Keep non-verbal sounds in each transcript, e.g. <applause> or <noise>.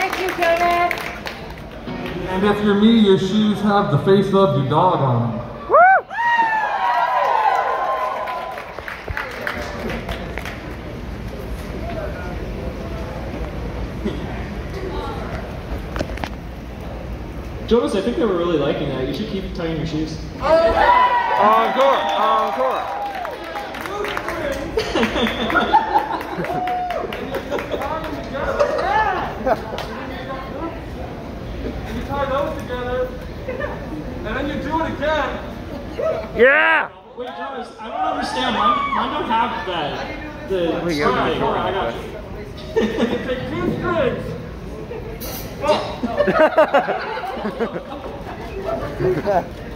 Thank you, Kenneth. And if you're me, your shoes have the face of your dog on them. <laughs> Jonas, I think they were really liking that. You should keep tying your shoes. Encore! Encore! And <laughs> <laughs> tie those together, and then you do it again. Yeah! Wait, Jonas, I don't understand. Mine, mine don't have that. The Wait, strap yeah, I got you. <laughs> Take two strings. <laughs>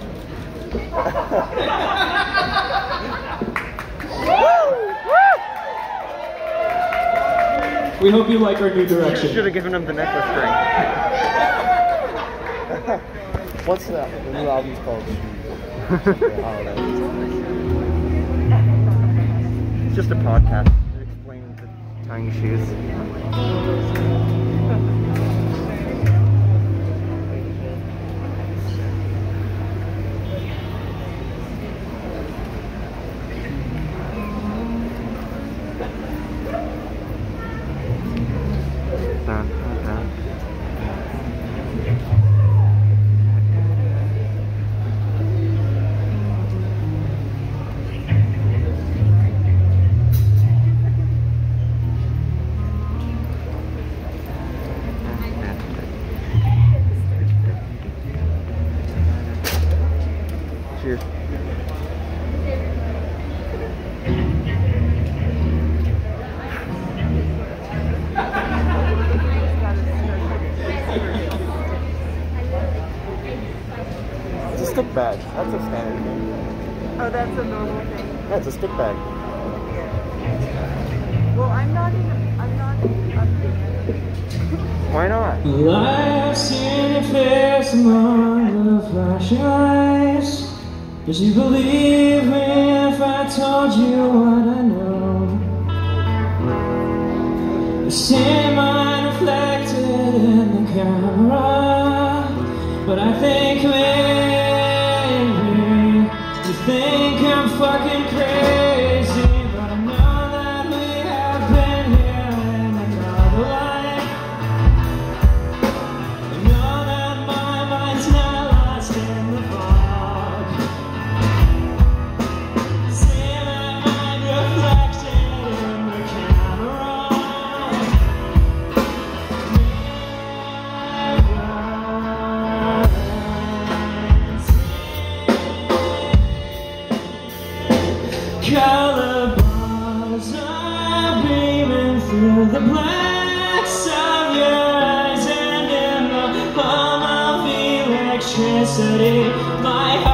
We hope you like our new direction. You should have given him the necklace string. <laughs> What's that? The new album's called It's just a podcast. It explains the tying shoes. Yeah, stick bag. Well, I'm not even, I'm not updated. Why not? Life's in a face among the flashing lights. Does you believe electricity. My heart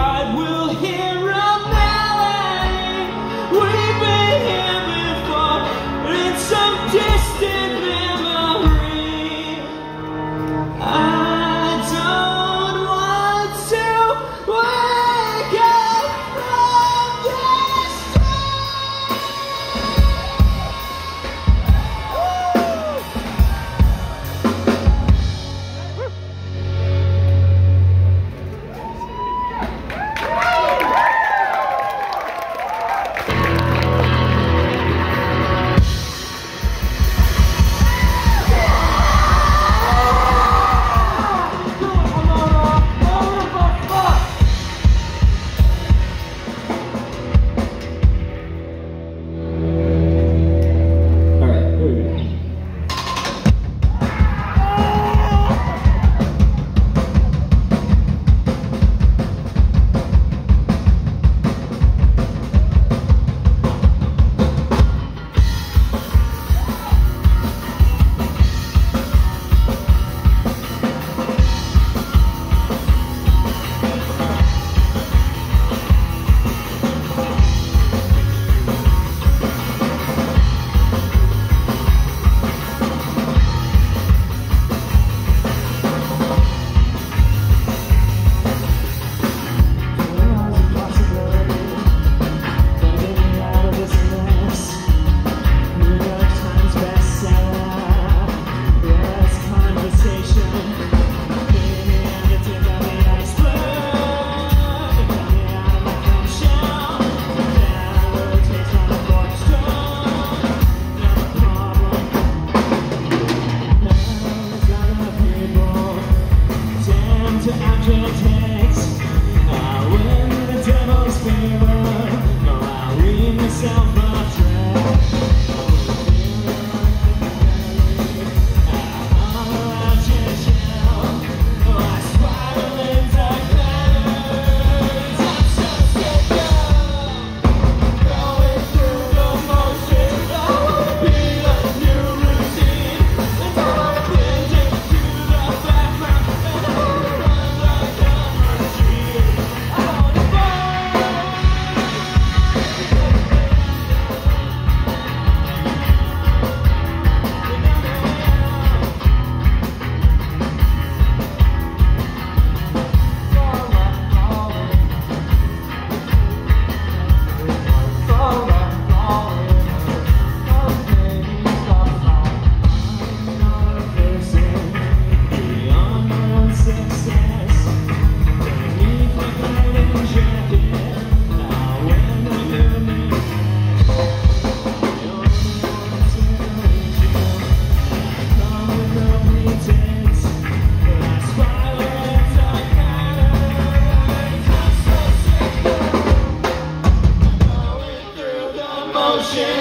ocean.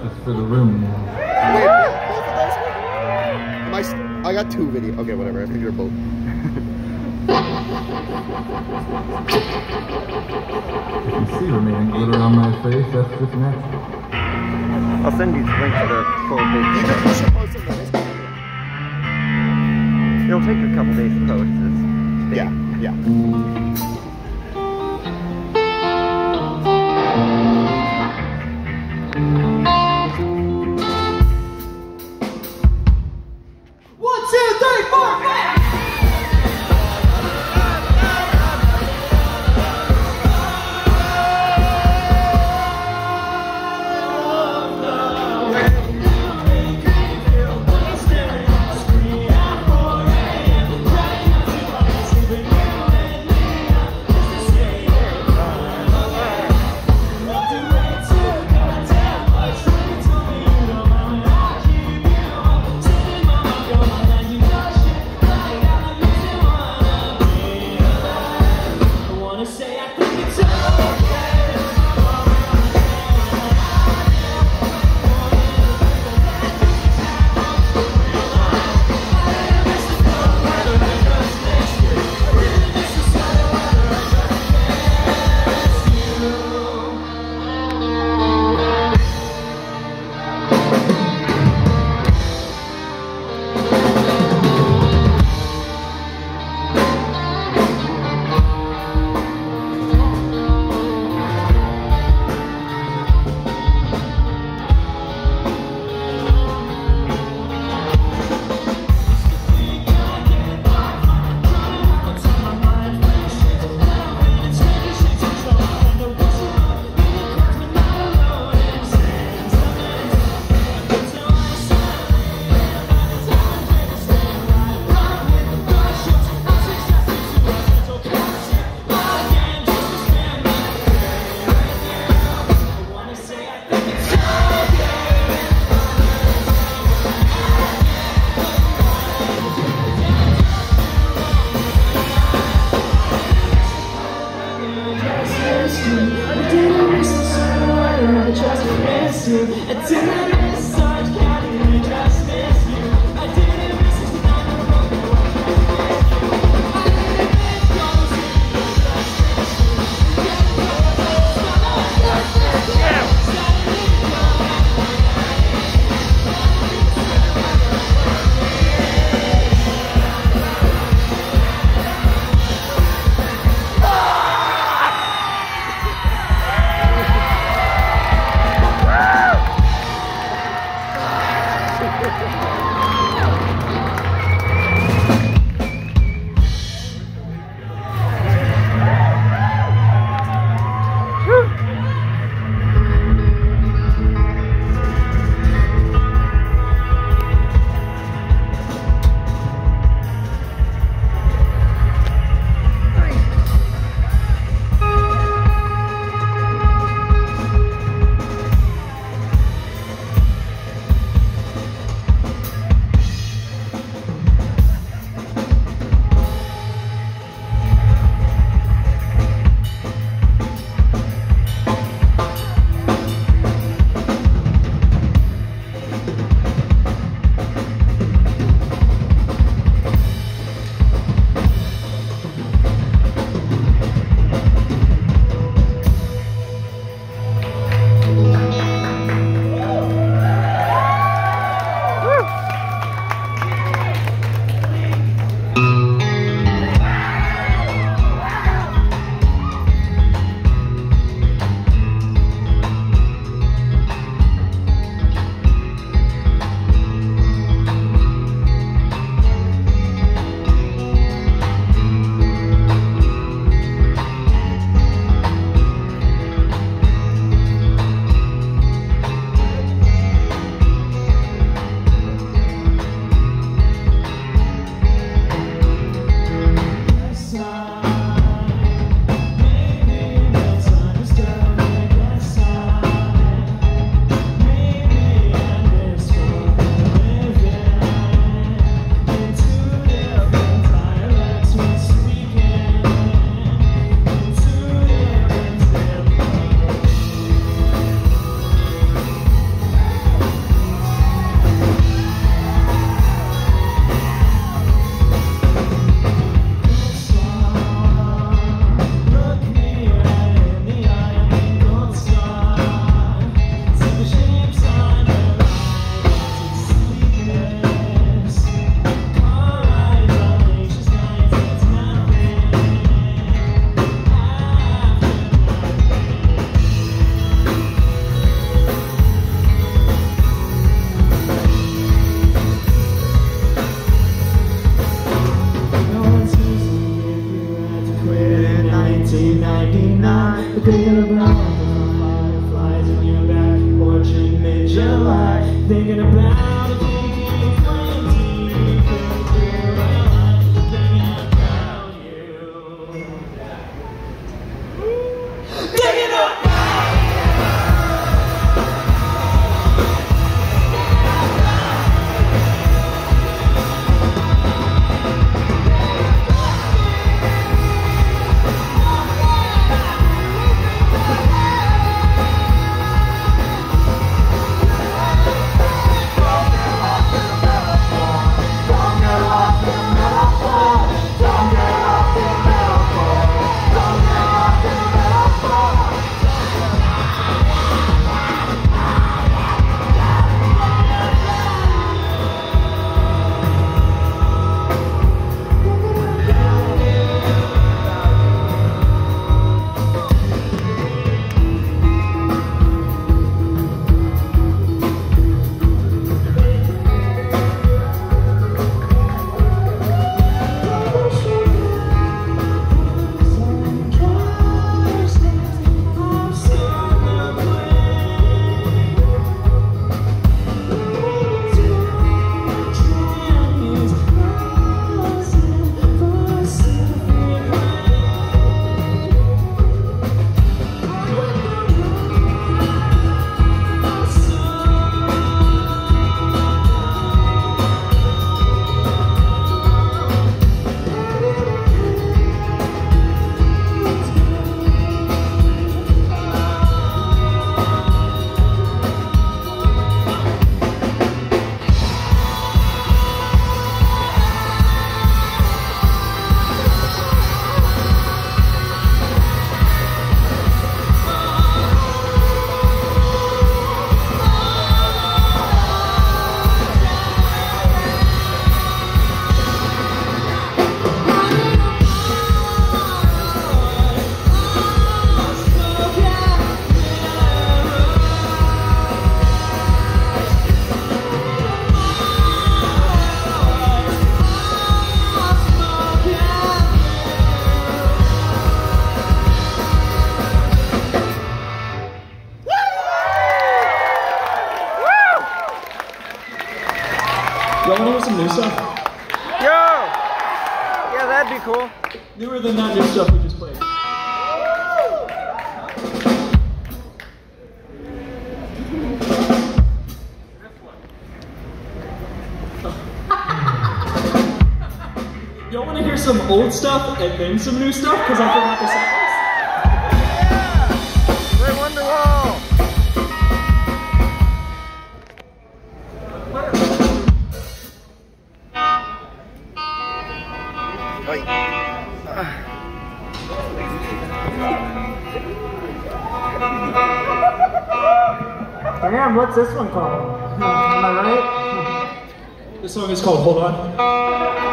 Glitter, so for the room now. Wait, both of those? Am I, s- I got two video. Okay, whatever. I figured they're both. If you see remaining glitter on my face, that's just natural. I'll send you the link to the I Thinking about the fireflies in your back porch in mid-July. Thinking about and then some new stuff? Because I forgot the. Play Wonderwall! Damn, what's this one called? Am I right? This song is called Hold On.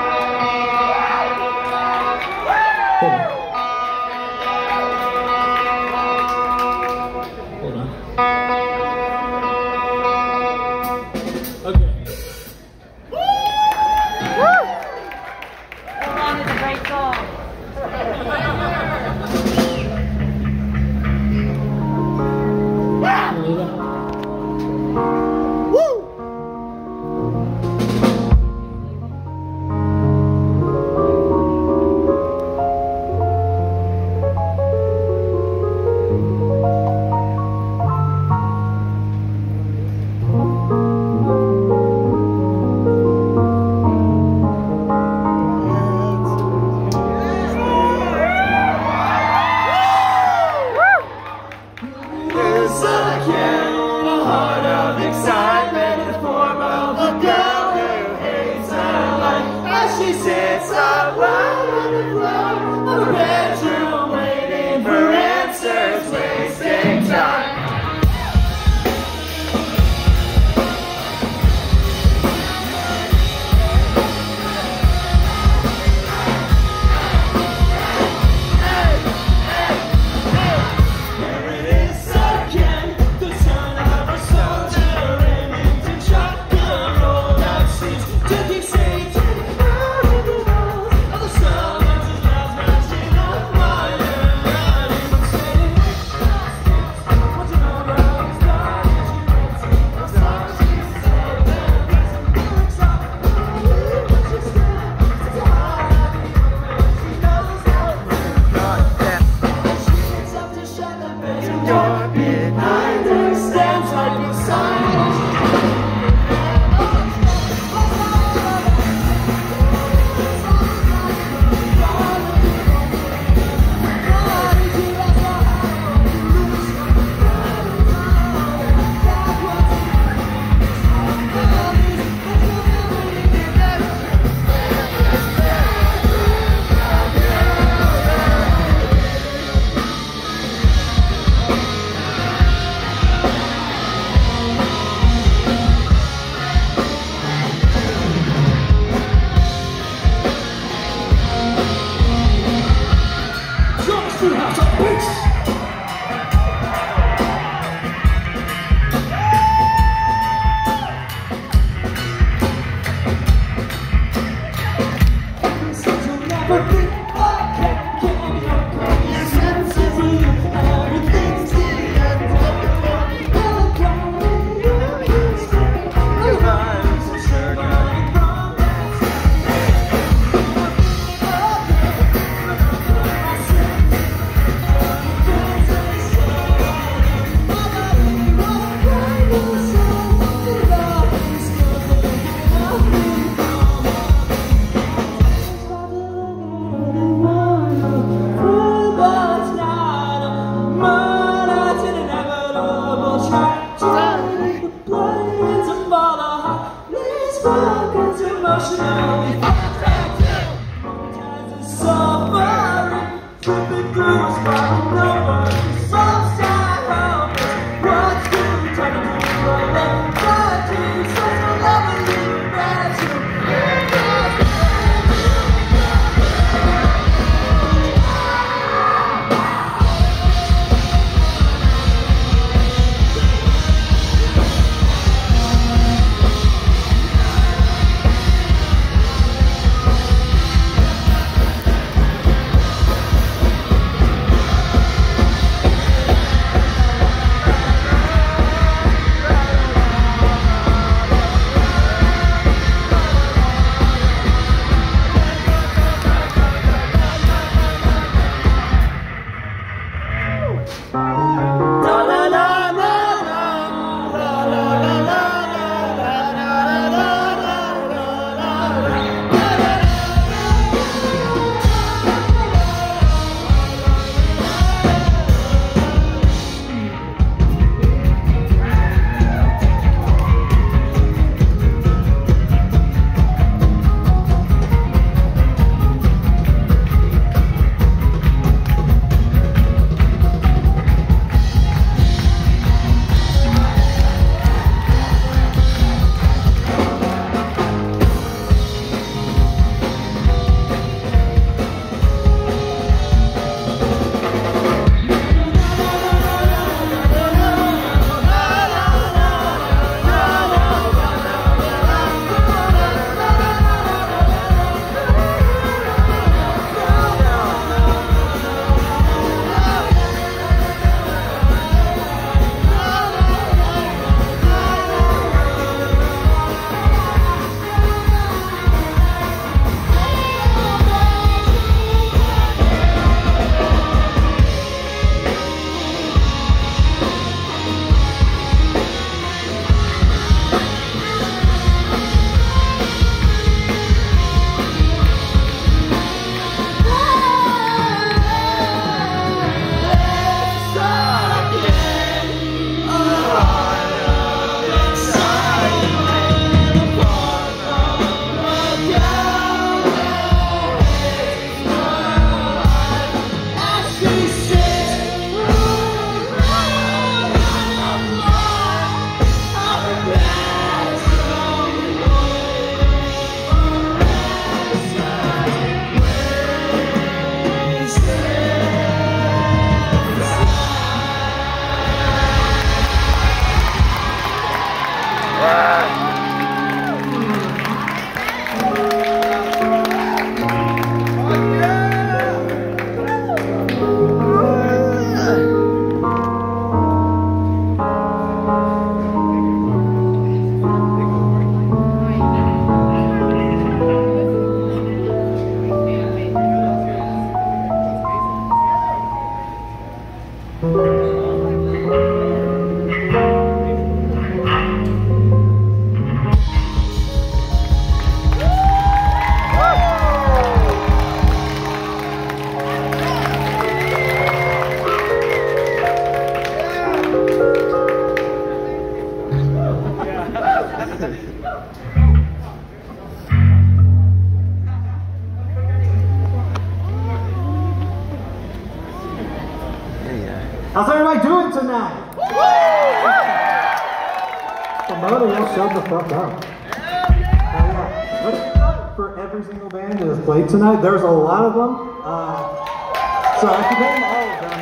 Tonight. There's a lot of them. Uh, so I can name all of them.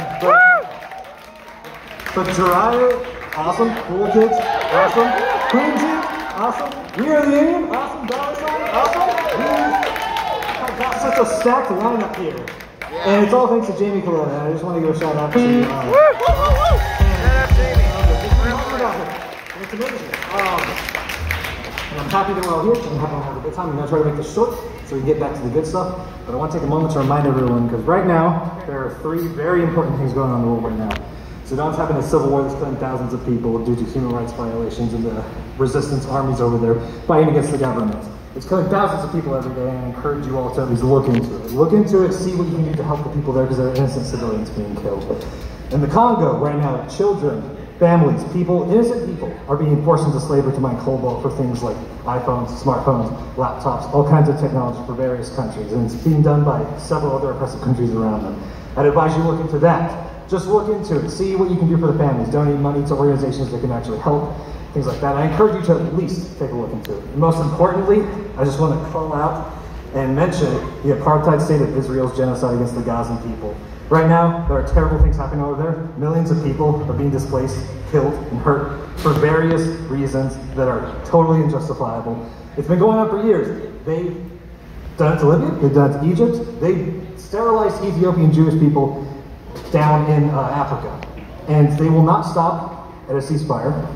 But, but Jiraiya, awesome. Cool Kids, awesome. Quincy, awesome. We are the Union, awesome. Dollar Sign, awesome. We are got such a stacked lineup here. And it's all thanks to Jamie Colonna. and I just want to give a shout out to you. Uh, and it's amazing. Um, and I'm happy that we're all here and having have a good time. I'm going to try to make this short we get back to the good stuff. But I want to take a moment to remind everyone because right now there are three very important things going on in the world right now. Sudan's having a civil war that's killing thousands of people due to human rights violations and the resistance armies over there fighting against the government. It's killing thousands of people every day, and I encourage you all to at least look into it. Look into it, see what you can do to help the people there because there are innocent civilians being killed. In the Congo, right now, children, families, people, innocent people are being forced into slavery to mine cobalt for things like iPhones, smartphones, laptops, all kinds of technology for various countries. And it's being done by several other oppressive countries around them. I'd advise you look into that. Just look into it. See what you can do for the families. Donate money to organizations that can actually help, things like that. I encourage you to at least take a look into it. And most importantly, I just want to call out and mention the apartheid state of Israel's genocide against the Gazan people. Right now, there are terrible things happening over there. Millions of people are being displaced, killed, and hurt for various reasons that are totally unjustifiable. It's been going on for years. They've done it to Libya, they've done it to Egypt, they sterilized Ethiopian Jewish people down in uh, Africa. And they will not stop at a ceasefire.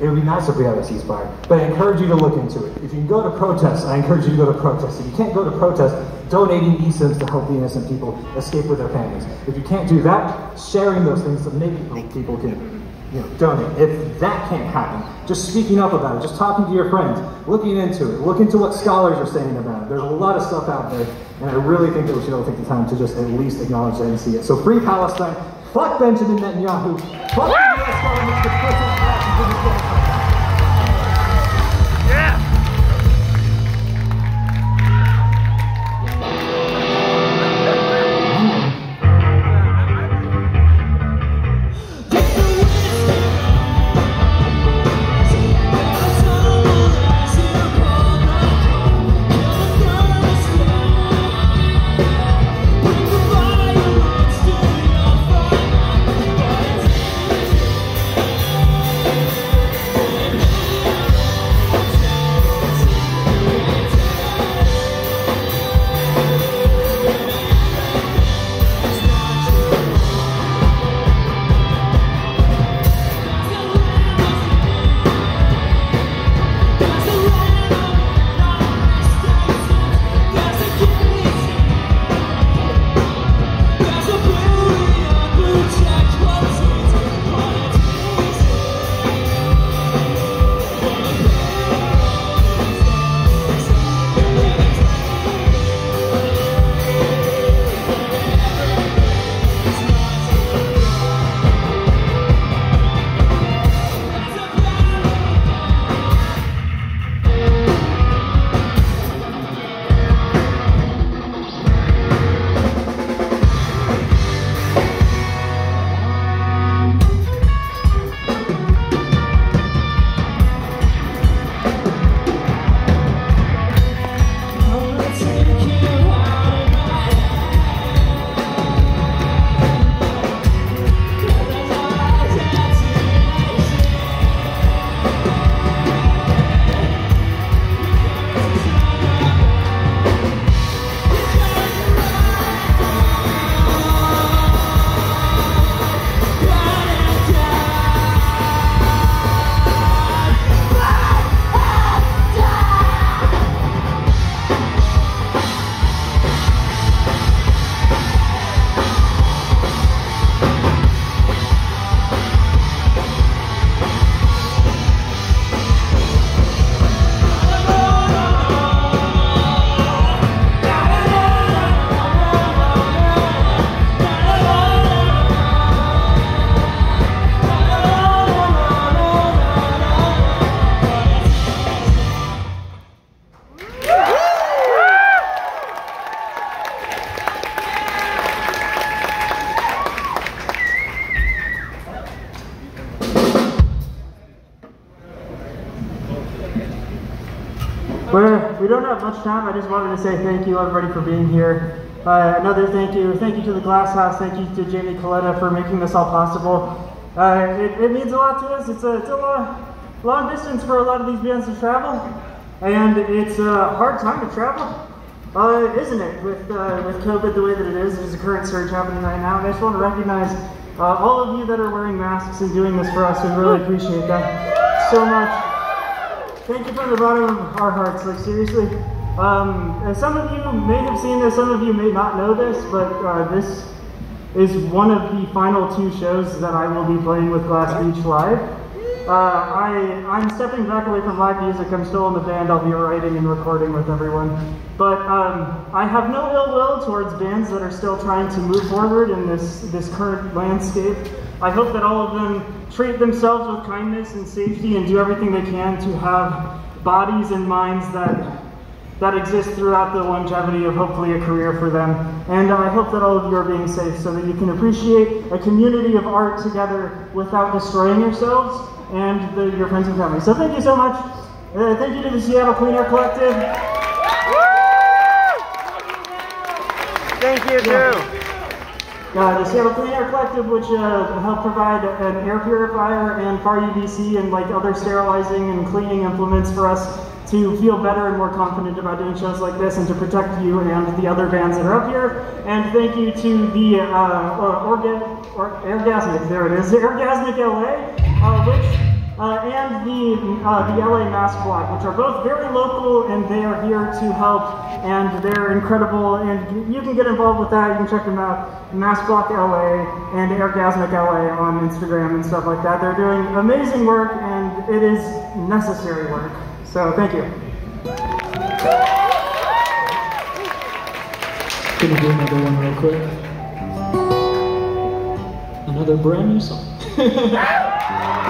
It would be nice if we had a ceasefire, but I encourage you to look into it. If you can go to protests, I encourage you to go to protests. If you can't go to protests, donating eSIMs to help the innocent people escape with their families. If you can't do that, sharing those things so maybe people can you know, donate. If that can't happen, just speaking up about it, just talking to your friends, looking into it, look into what scholars are saying about it. There's a lot of stuff out there, and I really think that we should all take the time to just at least acknowledge that and see it. So free Palestine, fuck Benjamin Netanyahu, fuck the U.S. government have much time. I just wanted to say thank you, everybody, for being here. Uh, another thank you. Thank you to the Glass House. Thank you to Jamie Coletta for making this all possible. Uh, it, it means a lot to us. It's a, it's a long, long distance for a lot of these bands to travel, and it's a hard time to travel. uh, isn't it? With uh, with COVID the way that it is, there's a current surge happening right now, and I just want to recognize uh, all of you that are wearing masks and doing this for us. We really appreciate that so much. Thank you from the bottom of our hearts. Like seriously, um, and some of you may have seen this, some of you may not know this, but uh, this is one of the final two shows that I will be playing with Glass Beach live. Uh, I, I'm stepping back away from live music. I'm still in the band. I'll be writing and recording with everyone. But um, I have no ill will towards bands that are still trying to move forward in this, this current landscape. I hope that all of them treat themselves with kindness and safety and do everything they can to have bodies and minds that that exist throughout the longevity of hopefully a career for them. And I hope that all of you are being safe so that you can appreciate a community of art together without destroying yourselves and the, your friends and family. So thank you so much. Uh, thank you to the Seattle Clean Air Collective. Thank you too. Uh, the Seattle Clean Air Collective, which uh, helped provide an air purifier and far UVC and like other sterilizing and cleaning implements for us to feel better and more confident about doing shows like this and to protect you and the other bands that are up here. And thank you to the uh, uh, Orga, or, Airgasmic, there it is, <laughs> Airgasmic LA, uh, which uh, and the uh, the LA Mask Bloc, which are both very local and they are here to help and they're incredible. And you can get involved with that. You can check them out, Mask Bloc LA and Airgasmic LA on Instagram and stuff like that. They're doing amazing work and it is necessary work. So thank you. Gonna do another one real quick. Another brand new song. <laughs>